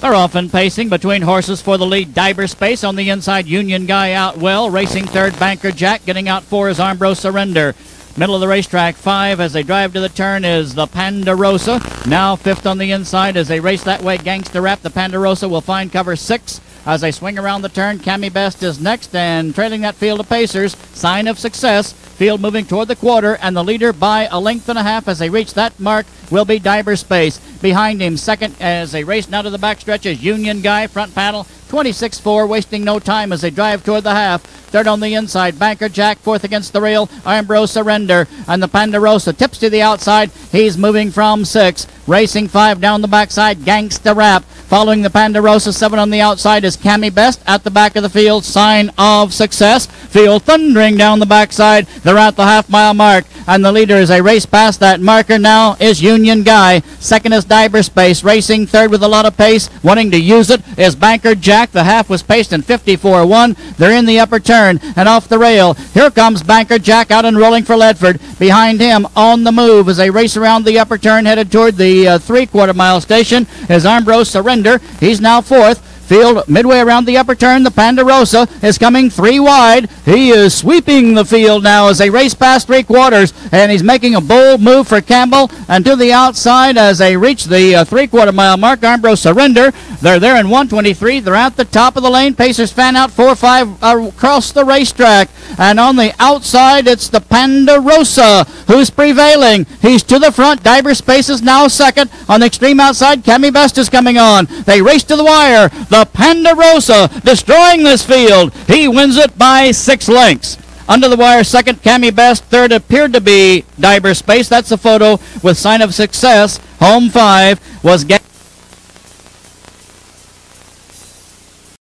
They're often pacing between horses for the lead. Diver Space on the inside. Union Guy out well. Racing third. Banker Jack getting out four is Armbro Surrender. Middle of the racetrack, five as they drive to the turn is the Panderosa. Now fifth on the inside as they race that way. Gangster Rap. The Panderosa will find cover six as they swing around the turn. Cami Best is next and trailing that field of Pacers. Sign of success. Field moving toward the quarter, and the leader by a length and a half as they reach that mark will be Diver Space. Behind him, second as they race now to the backstretch is Union Guy, front panel, 26-4, wasting no time as they drive toward the half. Third on the inside, Banker Jack, fourth against the rail, Armbro Surrender, and the Panderosa tips to the outside. He's moving from six. Racing five down the backside, Gangsta Rap. Following the Panderosa, seven on the outside is Cami Best. At the back of the field, sign of success. Field thundering down the backside. They're at the half mile mark, and the leader as they race past that marker now is Union Guy. Second is Diver Space. Racing third with a lot of pace. Wanting to use it is Banker Jack. The half was paced in 54 1. They're in the upper turn and off the rail. Here comes Banker Jack out and rolling for Ledford. Behind him on the move as they race around the upper turn headed toward the uh, three quarter mile station is Armbro Surrender. He's now fourth. Field midway around the upper turn. The Panderosa is coming three wide. He is sweeping the field now as they race past three quarters, and he's making a bold move for Campbell and to the outside as they reach the uh, three quarter mile mark. Armbro surrender. They're there in 123. They're at the top of the lane. Pacers fan out 4 5 uh, across the racetrack. And on the outside, it's the Panderosa who's prevailing. He's to the front. Diver Space is now second. On the extreme outside, Cami Best is coming on. They race to the wire. The Panderosa destroying this field. He wins it by six lengths. Under the wire, second, Cami Best. Third appeared to be Diver Space. That's a photo with sign of success. Home five was.